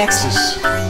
Nexus.